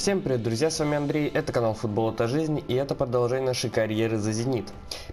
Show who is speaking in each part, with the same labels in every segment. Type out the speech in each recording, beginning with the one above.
Speaker 1: Всем привет, друзья, с вами Андрей, это канал Футбол это жизнь и это продолжение нашей карьеры за Зенит.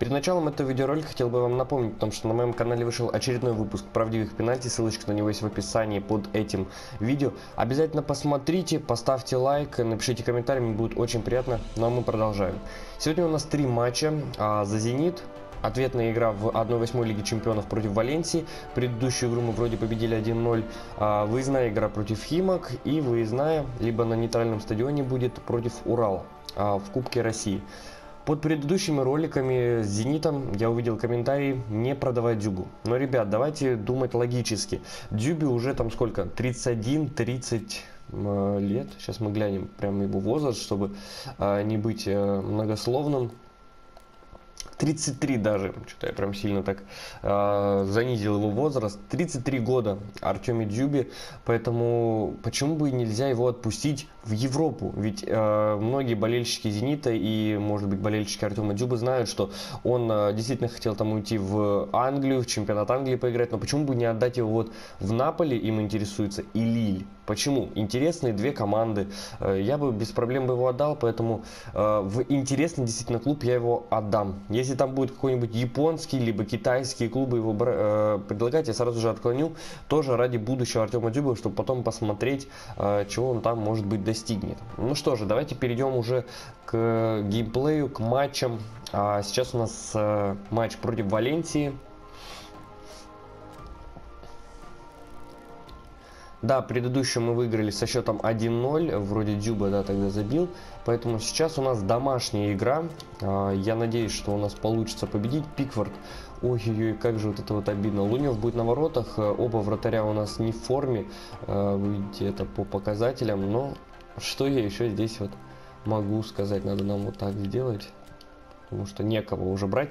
Speaker 1: Перед началом этого видеоролика хотел бы вам напомнить о том, что на моем канале вышел очередной выпуск правдивых пенальти, ссылочка на него есть в описании под этим видео. Обязательно посмотрите, поставьте лайк, напишите комментарий, мне будет очень приятно, ну а мы продолжаем. Сегодня у нас три матча а, за Зенит, Ответная игра в 1-8 Лиги Чемпионов против Валенсии. Предыдущую игру мы вроде победили 1-0. А, выездная игра против Химок. И выездная, либо на нейтральном стадионе будет против Урала а, в Кубке России. Под предыдущими роликами с Зенитом я увидел комментарий не продавать Дюбу. Но, ребят, давайте думать логически. Дюбе уже там сколько? 31-30 э, лет. Сейчас мы глянем прямо его возраст, чтобы э, не быть э, многословным. 33 даже, что-то я прям сильно так э, занизил его возраст. 33 года Артемий Дзюби, поэтому почему бы нельзя его отпустить в Европу? Ведь э, многие болельщики Зенита и, может быть, болельщики Артема Дзюбы знают, что он э, действительно хотел там уйти в Англию, в чемпионат Англии поиграть, но почему бы не отдать его вот в Наполе, им интересуется, и Лиль? Почему? Интересные две команды. Э, я бы без проблем бы его отдал, поэтому э, в интересный действительно клуб я его отдам. Если там будет какой-нибудь японский, либо китайский клубы его э, предлагать, я сразу же отклоню. Тоже ради будущего Артема Дюбова, чтобы потом посмотреть, чего он там, может быть, достигнет. Ну что же, давайте перейдем уже к геймплею, к матчам. А сейчас у нас матч против Валенсии. Да, предыдущую мы выиграли со счетом 1-0, вроде Дюба, да, тогда забил. Поэтому сейчас у нас домашняя игра. А, я надеюсь, что у нас получится победить. Пикфорд, ой-ой-ой, как же вот это вот обидно. Лунев будет на воротах, оба вратаря у нас не в форме. А, Видите, это по показателям, но что я еще здесь вот могу сказать? Надо нам вот так сделать потому что некого уже брать.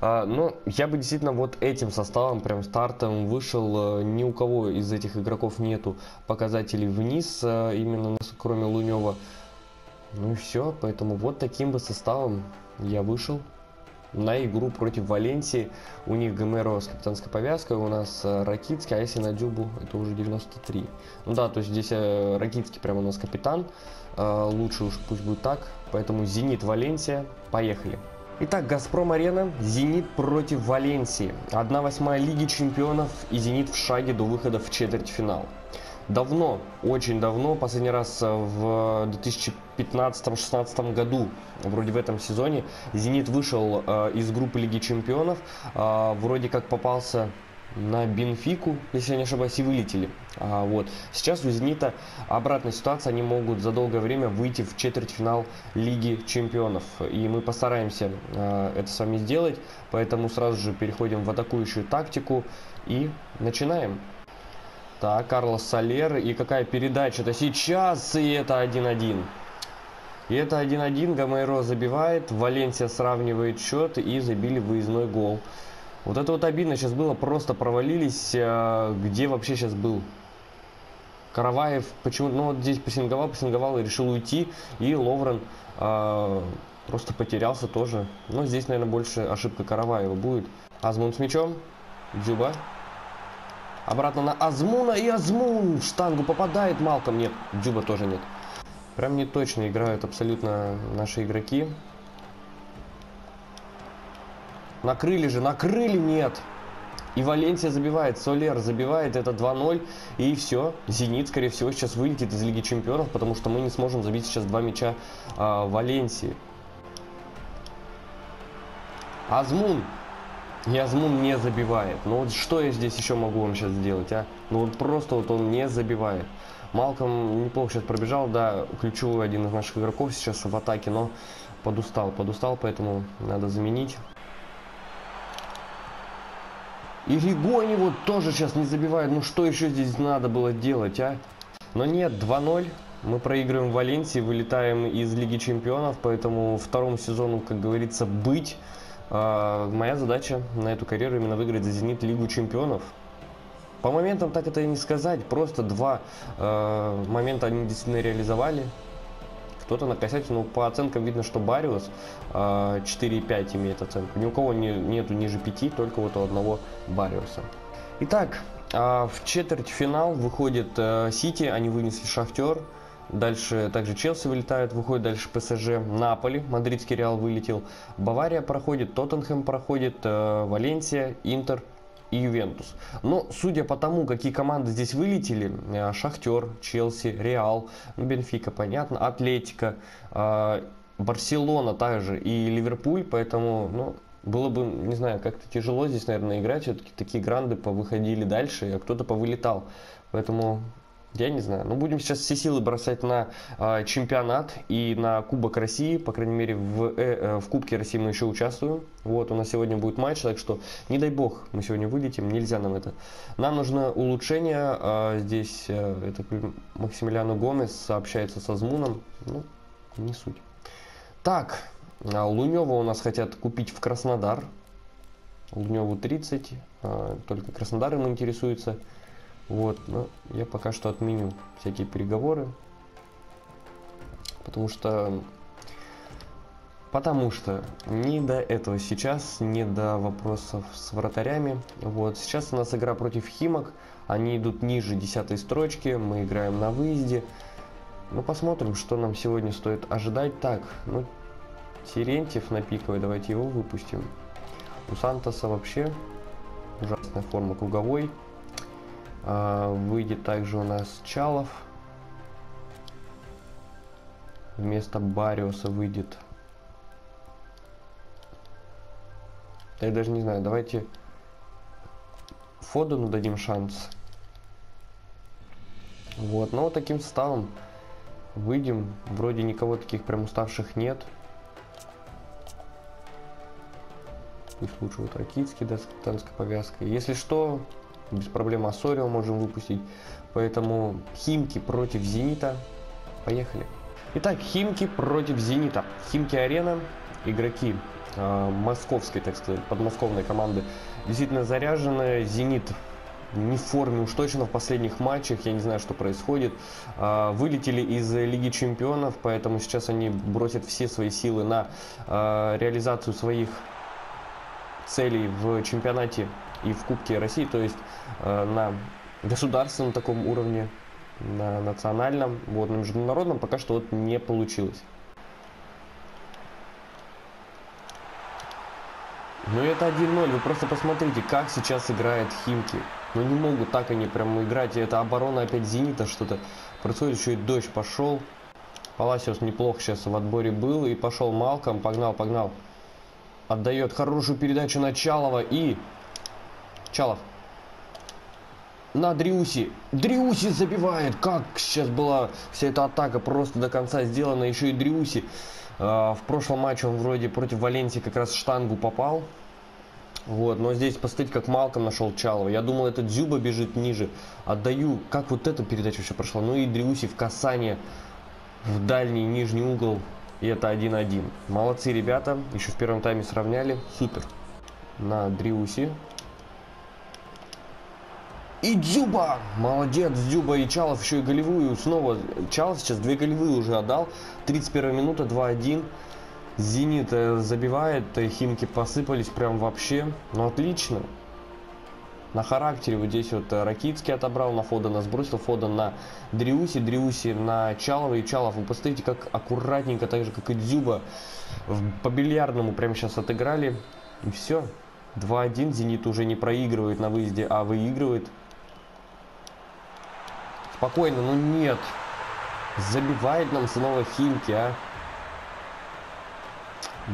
Speaker 1: А, но я бы действительно вот этим составом, прям стартом вышел. Э, ни у кого из этих игроков нету показателей вниз, э, именно кроме Лунева. Ну и все, поэтому вот таким бы составом я вышел на игру против Валенсии. У них Гомеро с капитанской повязкой, у нас э, Ракитский, а если на Дюбу, это уже 93. Ну да, то есть здесь Ракитский прямо у нас капитан. Лучше уж пусть будет так. Поэтому Зенит Валенсия. Поехали. Итак, Газпром-арена, Зенит против Валенсии. 1-8 Лиги Чемпионов и Зенит в шаге до выхода в четвертьфинал. Давно, очень давно, последний раз в 2015-16 году, вроде в этом сезоне, Зенит вышел э, из группы Лиги Чемпионов, э, вроде как попался на Бенфику, если я не ошибаюсь, и вылетели. А, вот. Сейчас у Зенита обратная ситуация, они могут за долгое время выйти в четвертьфинал Лиги Чемпионов. И мы постараемся а, это с вами сделать, поэтому сразу же переходим в атакующую тактику и начинаем. Так, Карлос Солер, и какая передача-то сейчас, и это 1-1. И это 1-1, Гамейро забивает, Валенсия сравнивает счет и забили выездной гол. Вот это вот обидно сейчас было, просто провалились. А, где вообще сейчас был? Караваев почему ну вот здесь посинговал, посинговал и решил уйти. И Ловрен э, просто потерялся тоже. Но здесь, наверное, больше ошибка Караваева будет. Азмун с мячом. Дзюба. Обратно на Азмуна. И Азмун штангу попадает. Малком нет. Дзюба тоже нет. Прям не точно играют абсолютно наши игроки. Накрыли же, накрыли, нет. И Валенсия забивает, Солер забивает, это 2-0. И все, Зенит, скорее всего, сейчас вылетит из Лиги Чемпионов, потому что мы не сможем забить сейчас два мяча а, Валенсии. Азмун. И Азмун не забивает. Ну вот что я здесь еще могу вам сейчас сделать, а? Ну вот просто вот он не забивает. Малком неплохо сейчас пробежал, да, ключевой один из наших игроков сейчас в атаке, но подустал, подустал, поэтому надо заменить. И Ригони вот тоже сейчас не забивает. Ну что еще здесь надо было делать, а? Но нет, 2-0. Мы проигрываем в Валенсии, вылетаем из Лиги Чемпионов, поэтому второму сезону, как говорится, быть. А, моя задача на эту карьеру именно выиграть за Зенит Лигу Чемпионов. По моментам так это и не сказать, просто два э, момента они действительно реализовали кто-то накосячил, но по оценкам видно, что Бариус э, 4,5 имеет оценку. Ни у кого не, нету ниже 5, только вот у одного Бариуса. Итак, э, в четвертьфинал выходит э, Сити, они вынесли Шахтер. Дальше также Челси вылетает, выходит дальше ПСЖ, Наполи, Мадридский Реал вылетел, Бавария проходит, Тоттенхэм проходит, э, Валенсия, Интер и Ювентус. Но судя по тому, какие команды здесь вылетели, э, Шахтер, Челси, Реал, ну, Бенфика, понятно, Атлетика, э, Барселона также и Ливерпуль, поэтому, ну, было бы, не знаю, как-то тяжело здесь, наверное, играть. Все-таки такие гранды повыходили дальше, а кто-то повылетал. Поэтому я не знаю. Но будем сейчас все силы бросать на э, чемпионат и на Кубок России. По крайней мере, в, э, э, в Кубке России мы еще участвуем. Вот, у нас сегодня будет матч, так что не дай бог мы сегодня вылетим. Нельзя нам это. Нам нужно улучшение. Э, здесь э, это Максимилиану Гомес сообщается со Змуном. Ну, не суть. Так, а Лунева у нас хотят купить в Краснодар. Луневу 30. Э, только Краснодар им интересуется. Вот, но я пока что отменю всякие переговоры. Потому что... Потому что не до этого сейчас, не до вопросов с вратарями. Вот, сейчас у нас игра против Химок. Они идут ниже десятой строчки. Мы играем на выезде. Ну, посмотрим, что нам сегодня стоит ожидать. Так, ну, Терентьев на пиковой, давайте его выпустим. У Сантоса вообще ужасная форма круговой. А, выйдет также у нас Чалов. Вместо Бариуса выйдет... Я даже не знаю, давайте Фодену дадим шанс. Вот, но вот таким составом выйдем. Вроде никого таких прям уставших нет. Пусть лучше вот Ракитский даст капитанской повязкой. Если что, без проблем Ассорио можем выпустить. Поэтому Химки против Зенита. Поехали. Итак, Химки против Зенита. Химки Арена. Игроки э, московской, так сказать, подмосковной команды действительно заряжены. Зенит не в форме уж точно в последних матчах, я не знаю, что происходит. Э, вылетели из Лиги Чемпионов, поэтому сейчас они бросят все свои силы на э, реализацию своих целей в чемпионате и в Кубке России, то есть э, на государственном таком уровне, на национальном, вот на международном пока что вот не получилось. Ну это 1-0, вы просто посмотрите, как сейчас играет Химки. Ну не могут так они прям играть, и это оборона опять Зенита что-то происходит, еще и дождь пошел. Паласиос неплохо сейчас в отборе был, и пошел Малком, погнал, погнал. Отдает хорошую передачу Началова и Чалов. На Дриуси. Дриуси забивает. Как сейчас была вся эта атака просто до конца сделана. Еще и Дриуси. А, в прошлом матче он вроде против Валенсии как раз штангу попал. Вот, но здесь посмотрите, как Малком нашел Чалова. Я думал, это Дзюба бежит ниже. Отдаю. Как вот эта передача вообще прошла? Ну и Дриуси в касание в дальний нижний угол. И это 1-1. Молодцы ребята. Еще в первом тайме сравняли. Супер. На Дриуси. И Дзюба! Молодец, Дзюба и Чалов еще и голевую. Снова Чалов сейчас две голевые уже отдал. 31 минута, 2-1. Зенит э, забивает, э, Химки посыпались прям вообще. Ну отлично. На характере вот здесь вот э, Ракитский отобрал, на Фодена сбросил, Фоден на Дриуси, Дриуси на Чалова и Чалов. Вы посмотрите, как аккуратненько, так же как и Дзюба, по бильярдному прямо сейчас отыграли. И все. 2-1, Зенит уже не проигрывает на выезде, а выигрывает. Спокойно, ну нет. Забивает нам снова Химки, а.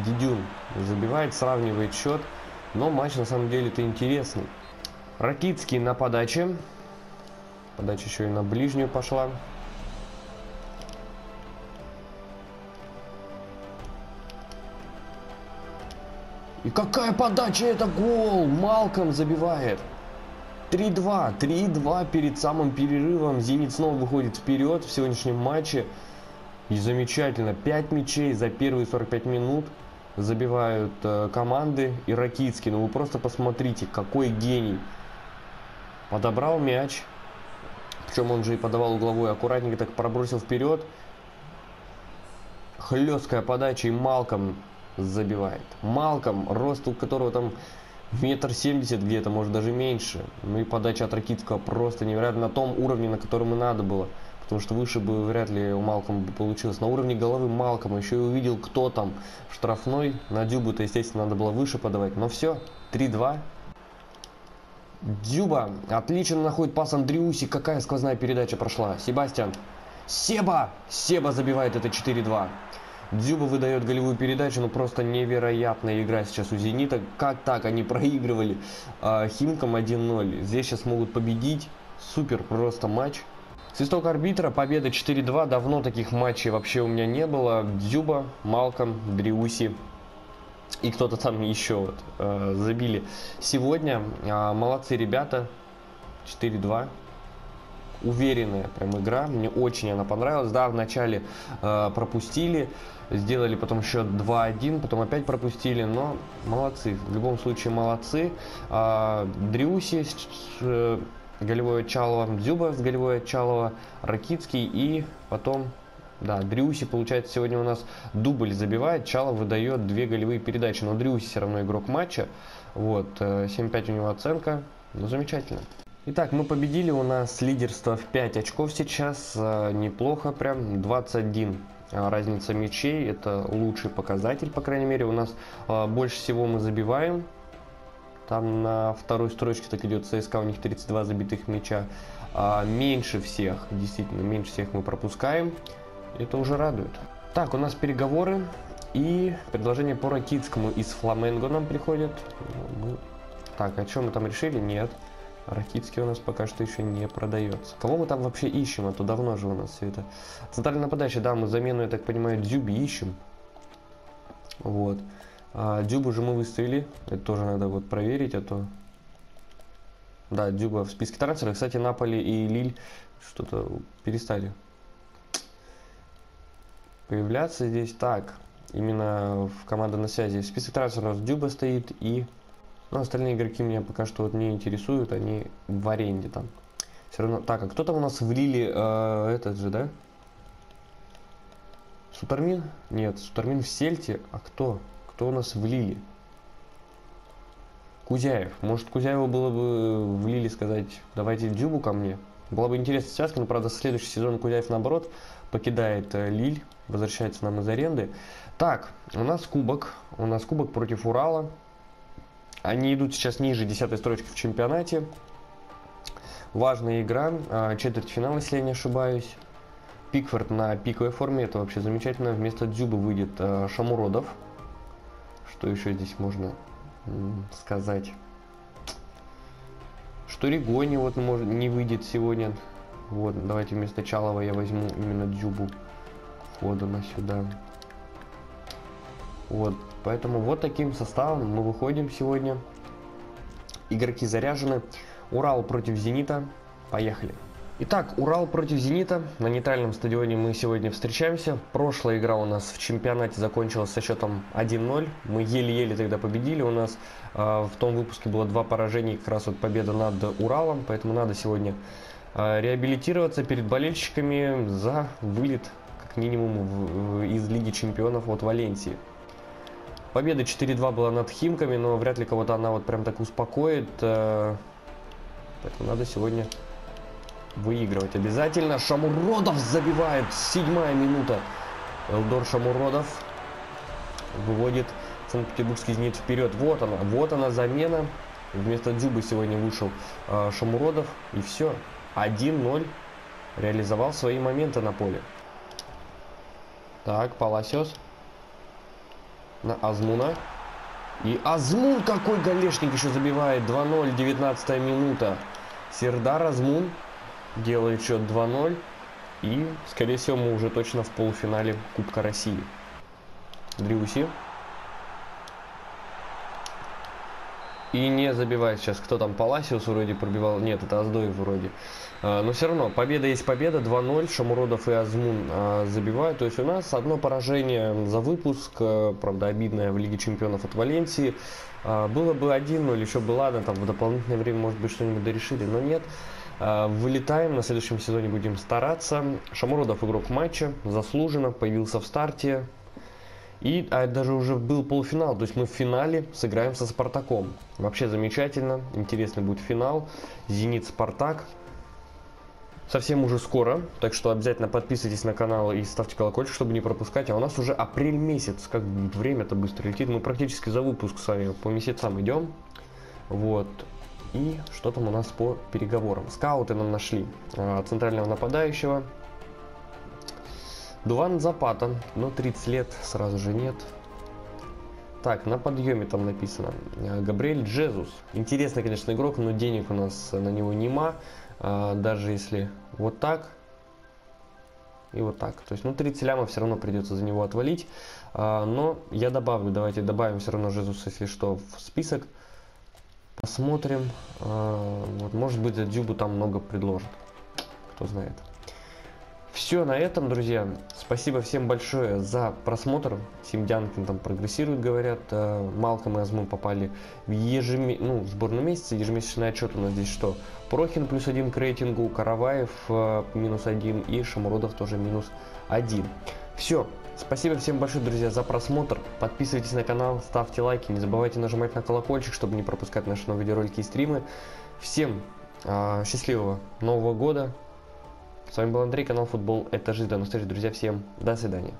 Speaker 1: Дидюн забивает, сравнивает счет. Но матч на самом деле-то интересный. Ракитский на подаче. Подача еще и на ближнюю пошла. И какая подача, это гол! Малком забивает. 3-2, 3-2 перед самым перерывом. Зенит снова выходит вперед в сегодняшнем матче. И замечательно. 5 мячей за первые 45 минут забивают э, команды. И Ракитский, ну вы просто посмотрите, какой гений. Подобрал мяч. Причем он же и подавал угловой. Аккуратненько так пробросил вперед. Хлесткая подача и Малком забивает. Малком, рост у которого там метр семьдесят где-то, может даже меньше. Ну и подача от Ракитского просто невероятно на том уровне, на котором и надо было. потому что выше бы вряд ли у Малкома бы получилось. На уровне головы Малкома еще и увидел, кто там штрафной. На Дюбу-то, естественно, надо было выше подавать. Но все, 3-2. Дюба отлично находит пас Андреуси. Какая сквозная передача прошла. Себастьян. Себа! Себа забивает это 4-2. Дзюба выдает голевую передачу, ну просто невероятная игра сейчас у Зенита. Как так? Они проигрывали э, Химкам 1-0. Здесь сейчас могут победить. Супер просто матч. Свисток арбитра, победа 4-2. Давно таких матчей вообще у меня не было. Дзюба, Малком, Дриуси и кто-то там еще вот, э, забили сегодня. Э, молодцы ребята. 4-2 уверенная прям игра. Мне очень она понравилась. Да, вначале э, пропустили, сделали потом счет 2-1, потом опять пропустили, но молодцы. В любом случае молодцы. Э, Дрюси с э, голевой Чалова, Дзюба с голевой Чалова, Ракицкий и потом да, Дрюси, получается, сегодня у нас дубль забивает, Чалов выдает две голевые передачи, но Дрюси все равно игрок матча. Вот, 7-5 э, у него оценка, ну замечательно. Итак, мы победили, у нас лидерство в 5 очков сейчас, э, неплохо прям, 21 э, разница мячей, это лучший показатель, по крайней мере, у нас больше всего мы забиваем, там на второй строчке так идет ЦСКА, у них 32 забитых мяча, а меньше всех, действительно, меньше всех мы пропускаем, это уже радует. Так, у нас переговоры и предложение по Ракитскому из Фламенго нам приходит. Так, о чем мы там решили? Нет. Ракитский у нас пока что еще не продается. Кого мы там вообще ищем? А то давно же у нас все это. Центральный нападающий, да, мы замену, я так понимаю, Дзюби ищем. Вот. А Дзюбу же мы выставили. Это тоже надо вот проверить, а то... Да, Дзюба в списке трансфера. Кстати, Наполи и Лиль что-то перестали появляться здесь. Так, именно в команде на связи. В списке трансферов Дзюба стоит и но остальные игроки меня пока что вот не интересуют, они в аренде там. Все равно. Так, а кто там у нас влили э, этот же, да? Сутармин? Нет, Сутармин в Сельте. А кто? Кто у нас влили? Кузяев. Может, Кузяеву было бы влили сказать, давайте Дюбу ко мне. Была бы интересная связка, но, правда, следующий сезон Кузяев, наоборот, покидает э, Лиль, возвращается нам из аренды. Так, у нас кубок. У нас кубок против Урала. Они идут сейчас ниже 10 строчки в чемпионате. Важная игра, а, четвертьфинал, если я не ошибаюсь. Пикфорд на пиковой форме, это вообще замечательно. Вместо Дзюбы выйдет а, Шамуродов. Что еще здесь можно сказать? Что Ригони вот может не выйдет сегодня. Вот, давайте вместо Чалова я возьму именно Дзюбу. Фодена сюда. Вот, поэтому вот таким составом мы выходим сегодня. Игроки заряжены. Урал против Зенита. Поехали. Итак, Урал против Зенита. На нейтральном стадионе мы сегодня встречаемся. Прошлая игра у нас в чемпионате закончилась со счетом 1-0. Мы еле-еле тогда победили. У нас э, в том выпуске было два поражения, как раз вот победа над Уралом. Поэтому надо сегодня э, реабилитироваться перед болельщиками за вылет, как минимум, в, в, из Лиги Чемпионов от Валенсии. Победа 4-2 была над Химками, но вряд ли кого-то она вот прям так успокоит. Э, поэтому надо сегодня выигрывать обязательно. Шамуродов забивает. Седьмая минута. Элдор Шамуродов выводит Санкт-Петербургский «Зенит» вперед. Вот она, вот она замена. Вместо Дзюбы сегодня вышел э, Шамуродов. И все. 1-0. Реализовал свои моменты на поле. Так, Паласиос на Азмуна. И Азмун какой голешник еще забивает. 2-0, 19 минута. Сердар Азмун делает счет 2-0. И, скорее всего, мы уже точно в полуфинале Кубка России. Дрюси. И не забивает сейчас. Кто там? Паласиус вроде пробивал. Нет, это Аздой вроде. А, но все равно, победа есть победа. 2-0. Шамуродов и Азмун а, забивают. То есть у нас одно поражение за выпуск. А, правда, обидное в Лиге Чемпионов от Валенсии. Было бы 1-0, еще бы ладно, там в дополнительное время, может быть, что-нибудь дорешили, но нет. Вылетаем, на следующем сезоне будем стараться. Шамуродов игрок матча, заслуженно, появился в старте, и а, даже уже был полуфинал, то есть мы в финале сыграем со Спартаком. Вообще замечательно, интересный будет финал. Зенит-Спартак. совсем уже скоро, так что обязательно подписывайтесь на канал и ставьте колокольчик, чтобы не пропускать. А у нас уже апрель месяц, как время-то быстро летит. Мы практически за выпуск с вами по месяцам идем. Вот. И что там у нас по переговорам? Скауты нам нашли а, центрального нападающего. Дуван Запата, но 30 лет сразу же нет. Так, на подъеме там написано. А, Габриэль Джезус. Интересный, конечно, игрок, но денег у нас на него нема. А, даже если вот так и вот так. То есть, ну, 30 лямов все равно придется за него отвалить. Но я добавлю, давайте добавим все равно Жезус, если что, в список. Посмотрим. А, вот, может быть, за Дзюбу там много предложат. Кто знает. Все на этом, друзья. Спасибо всем большое за просмотр. Симдянкин там прогрессирует, говорят. А, Малком и Азмун попали в ежеме... ну, сборную месяца. Ежемесячный отчет у нас здесь что? Прохин плюс один к рейтингу, Караваев а, минус один и Шамуродов тоже минус один. Все, Спасибо всем большое, друзья, за просмотр. Подписывайтесь на канал, ставьте лайки, не забывайте нажимать на колокольчик, чтобы не пропускать наши новые видеоролики и стримы. Всем э, счастливого Нового года. С вами был Андрей, канал Футбол. Это жизнь. До новых встреч, друзья. Всем до свидания.